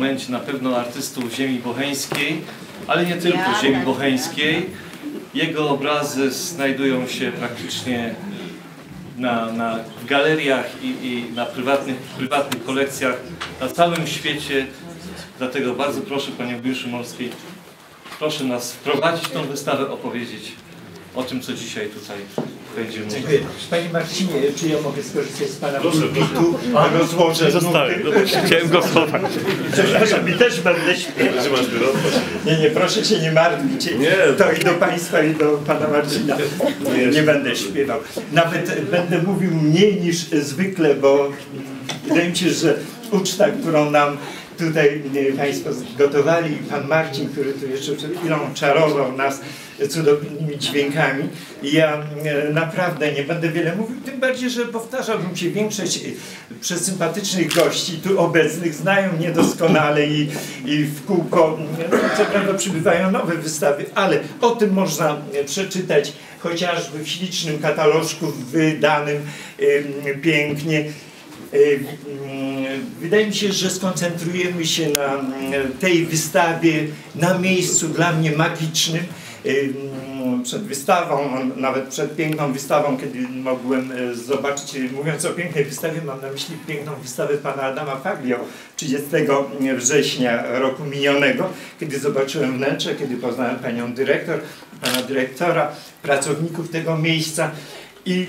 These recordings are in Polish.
momencie na pewno artystów ziemi bocheńskiej, ale nie tylko ziemi tak, bocheńskiej. Jego obrazy znajdują się praktycznie na, na w galeriach i, i na prywatnych, prywatnych kolekcjach na całym świecie. Dlatego bardzo proszę Panie Burmistrzu Morskiej, proszę nas wprowadzić tą wystawę, opowiedzieć o tym, co dzisiaj tutaj będzie. Dziękuję. Panie Marcinie, czy ja mogę skorzystać z Pana Proszę, pulpitu? Rozłożę Zostałem, nuty. chciałem go schować. Przepraszam, i też będę śpiewał. Nie, nie, proszę się nie martwić. Nie. To i do Państwa, i do Pana Marcina. Nie, nie będę śpiewał. Nawet będę mówił mniej niż zwykle, bo wydaje mi się, że uczta, którą nam tutaj e, Państwo zgotowali, i Pan Marcin, który tu jeszcze przed chwilą czarował nas cudownymi dźwiękami. Ja e, naprawdę nie będę wiele mówił, tym bardziej, że powtarzałbym się, większość e, przesympatycznych gości tu obecnych znają mnie doskonale i, i w kółko, no, co prawda przybywają nowe wystawy, ale o tym można e, przeczytać chociażby w ślicznym katalożku wydanym em, pięknie. E, mm, Wydaje mi się, że skoncentrujemy się na mm, tej wystawie na miejscu dla mnie magicznym. E, mm, Przed wystawą, nawet przed piękną wystawą, kiedy mogłem e, zobaczyć, mówiąc o pięknej wystawie, mam na myśli piękną wystawę pana Adama Faglio 30 września roku minionego, kiedy zobaczyłem wnętrze, kiedy poznałem panią dyrektor, pana dyrektora, pracowników tego miejsca i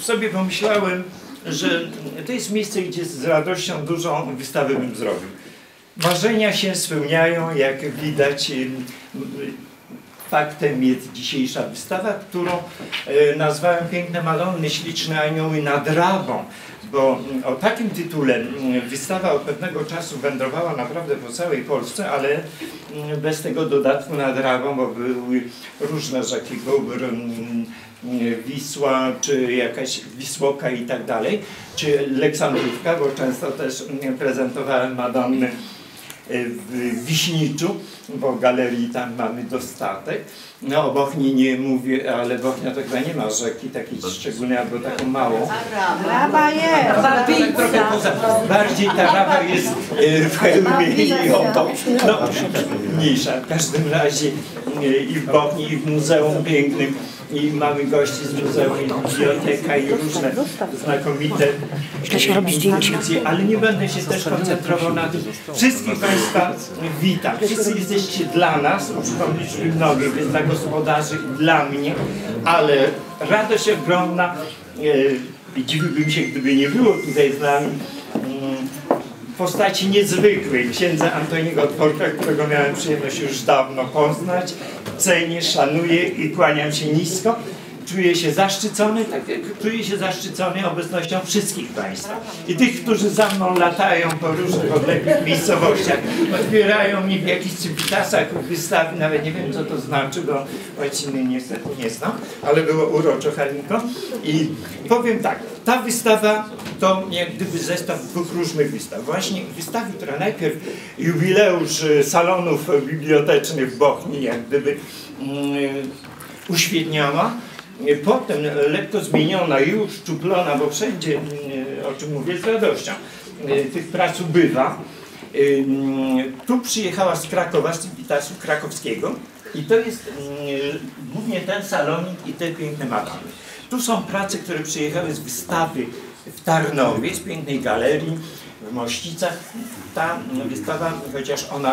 sobie pomyślałem, że to jest miejsce, gdzie z radością dużą wystawę bym zrobił. Marzenia się spełniają, jak widać. ym, Faktem jest dzisiejsza wystawa, którą e, nazwałem Piękne Madonny, śliczne anioły nad Rabą, bo o takim tytule mm, wystawa od pewnego czasu wędrowała naprawdę po całej Polsce, ale bez tego dodatku nad Rabą, bo były różne Gubr, mm, Wisła, czy jakaś Wisłoka i tak dalej, czy Leksandrówka, bo często też mm, prezentowałem Madonny e, w Wiśniczu, bo galerii tam mamy dostatek. No o Bochni nie mówię, ale Bochnia to chyba nie ma rzeki takiej szczególnej albo taką małą. Raba jest. Tak trochę poza, bardziej ta raba jest e, w hełmie i oto, no mniejsza. W każdym razie e, i w Bochni i w Muzeum Pięknym i mamy gości z muzeum i biblioteka i różne znakomite się robi zdjęcia. ale nie będę się też koncentrował na tym. Wszystkich Państwa witam. Wszyscy jesteście dla nas, używam liczby mnogiej, więc dla gospodarzy i dla mnie, ale radość ogromna e, dziwiłbym się, gdyby nie było tutaj z nami mm, postaci niezwykłej, księdza Antoniego Dworka, którego miałem przyjemność już dawno poznać. Cenię, szanuję i kłaniam się nisko. Czuję się zaszczycony, tak jak czuję się zaszczycony obecnością wszystkich Państwa. I tych, którzy za mną latają po różnych odległych miejscowościach, otwierają mi w jakichś cypitasach wystawy, nawet nie wiem co to znaczy, bo łaciny niestety nie znam, ale było uroczo Halinko. I powiem tak, ta wystawa to jak gdyby zestaw dwóch różnych wystaw. Właśnie wystawy, która najpierw jubileusz salonów bibliotecznych w Bochni jak gdyby mm, uświetniała, potem lekko zmieniona, już szczuplona, bo wszędzie, mm, o czym mówię z radością, e, tych prac ubywa. Ym, Tu przyjechała z Krakowa, z Civitasu krakowskiego i to jest mm, głównie ten salonik i te piękne madony. Tu są prace, które przyjechały z wystawy w Tarnowie, z pięknej galerii w Mościcach. Ta wystawa, chociaż ona